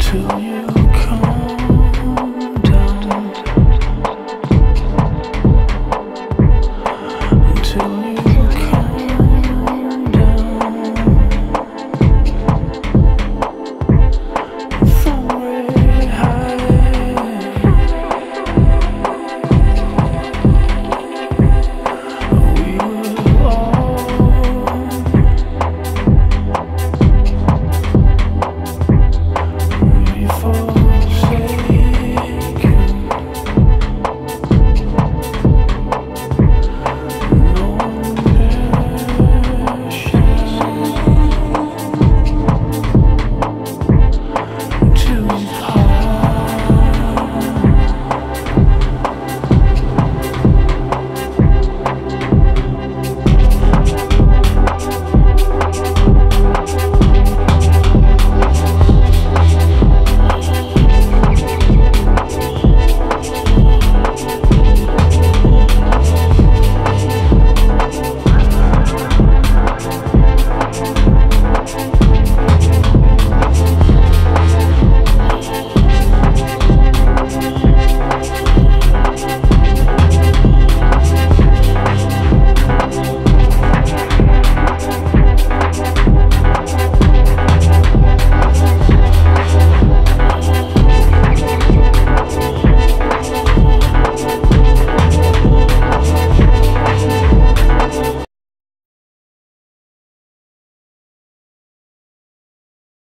to you.